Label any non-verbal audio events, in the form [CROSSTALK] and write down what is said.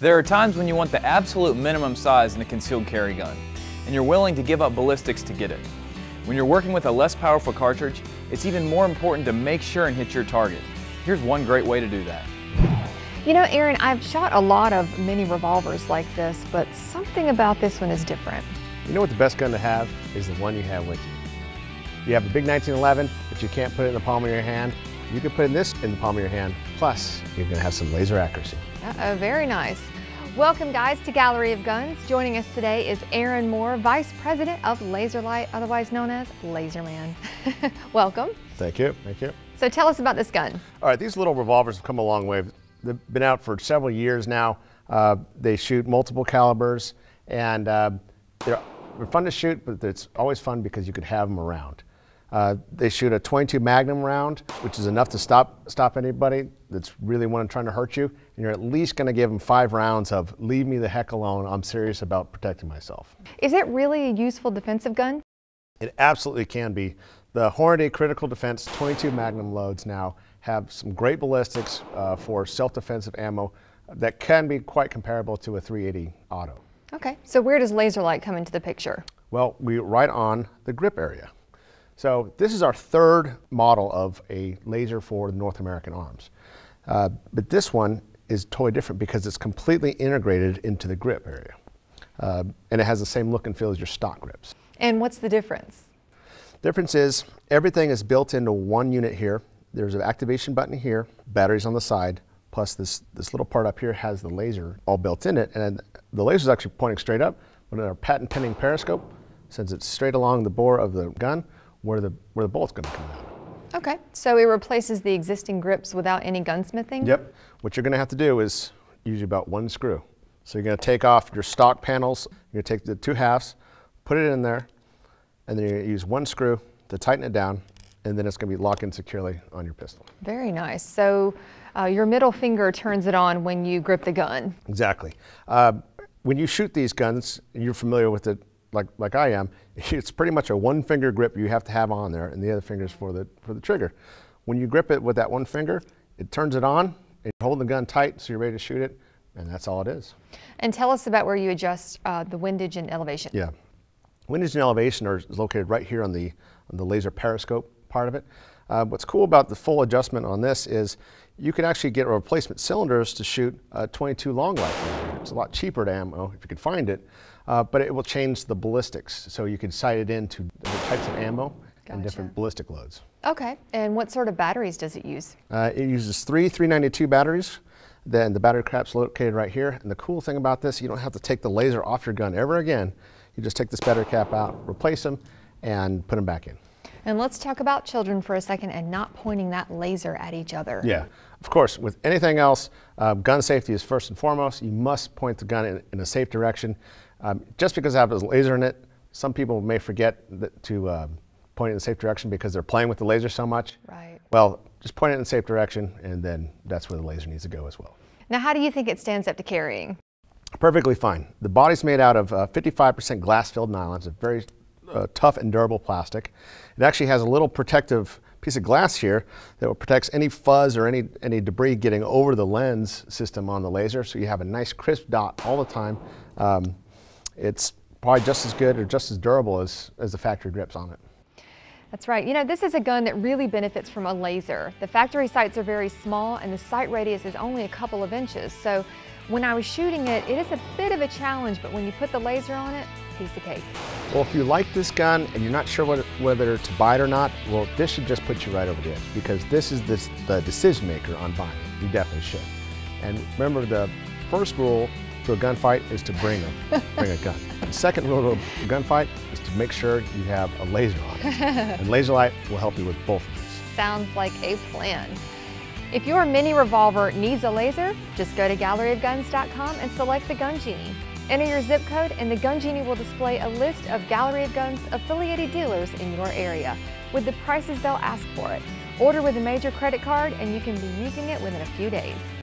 There are times when you want the absolute minimum size in a concealed carry gun, and you're willing to give up ballistics to get it. When you're working with a less powerful cartridge, it's even more important to make sure and hit your target. Here's one great way to do that. You know, Aaron, I've shot a lot of mini revolvers like this, but something about this one is different. You know what the best gun to have is the one you have with you. You have a big 1911, but you can't put it in the palm of your hand. You can put in this in the palm of your hand, plus you're gonna have some laser accuracy. Uh-oh, very nice. Welcome guys to Gallery of Guns. Joining us today is Aaron Moore, Vice President of LaserLyte, otherwise known as Laserman. [LAUGHS] Welcome. Thank you, thank you. So tell us about this gun. All right, these little revolvers have come a long way. They've been out for several years now. Uh, they shoot multiple calibers and uh, they're, they're fun to shoot, but it's always fun because you could have them around. Uh, they shoot a 22 Magnum round, which is enough to stop stop anybody that's really wanting trying to hurt you. And you're at least going to give them five rounds of "Leave me the heck alone. I'm serious about protecting myself." Is it really a useful defensive gun? It absolutely can be. The Hornady Critical Defense 22 Magnum loads now have some great ballistics uh, for self-defensive ammo that can be quite comparable to a 380 auto. Okay, so where does LaserLyte come into the picture? Well, we right on the grip area. So this is our third model of a laser for the North American arms. Uh, but this one is totally different because it's completely integrated into the grip area. Uh, and it has the same look and feel as your stock grips. And what's the difference? Difference is everything is built into one unit here. There's an activation button here, batteries on the side, plus this, this little part up here has the laser all built in it. And the laser is actually pointing straight up, but in our patent pending periscope, since it's straight along the bore of the gun, where the, where the bolt's gonna come out. Okay, so it replaces the existing grips without any gunsmithing? Yep. What you're gonna have to do is use about one screw. So you're gonna take off your stock panels, you're gonna take the two halves, put it in there, and then you're gonna use one screw to tighten it down, and then it's gonna be locked in securely on your pistol. Very nice. So uh, your middle finger turns it on when you grip the gun. Exactly. Uh, when you shoot these guns, you're familiar with it like, like I am, [LAUGHS] it's pretty much a one finger grip you have to have on there and the other finger's for the, for the trigger. When you grip it with that one finger, it turns it on, and you hold the gun tight so you're ready to shoot it, and that's all it is. And tell us about where you adjust uh, the windage and elevation. Yeah. Windage and elevation are is located right here on the, on the laser periscope part of it. Uh, what's cool about the full adjustment on this is you can actually get replacement cylinders to shoot a 22 long rifle. It's a lot cheaper to ammo if you could find it, uh, but it will change the ballistics. So you can sight it into types of ammo gotcha. and different ballistic loads. Okay, and what sort of batteries does it use? Uh, it uses three 392 batteries. Then the battery cap's located right here. And the cool thing about this, you don't have to take the laser off your gun ever again. You just take this battery cap out, replace them, and put them back in. And let's talk about children for a second and not pointing that laser at each other. Yeah, of course, with anything else, uh, gun safety is first and foremost. You must point the gun in, in a safe direction. Um, just because I have a laser in it, some people may forget that, to um, point it in a safe direction because they're playing with the laser so much. Right. Well, just point it in a safe direction and then that's where the laser needs to go as well. Now, how do you think it stands up to carrying? Perfectly fine. The body's made out of 55% uh, glass-filled nylon. It's a very uh, tough and durable plastic. It actually has a little protective piece of glass here that protects any fuzz or any, any debris getting over the lens system on the laser. So you have a nice crisp dot all the time. Um, it's probably just as good or just as durable as, as the factory grips on it. That's right. You know, this is a gun that really benefits from a laser. The factory sights are very small and the sight radius is only a couple of inches. So when I was shooting it, it is a bit of a challenge, but when you put the laser on it, piece of cake. Well, if you like this gun and you're not sure what, whether to buy it or not, well, this should just put you right over the edge because this is this, the decision maker on buying it. You definitely should. And remember, the first rule to a gunfight is to bring a, bring a gun. The second rule to a gunfight is to make sure you have a laser on it. and [LAUGHS] LaserLyte will help you with both of these. Sounds like a plan. If your mini revolver needs a laser, just go to galleryofguns.com and select the Gun Genie. Enter your zip code and the Gun Genie will display a list of Gallery of Guns affiliated dealers in your area with the prices they'll ask for it. Order with a major credit card and you can be using it within a few days.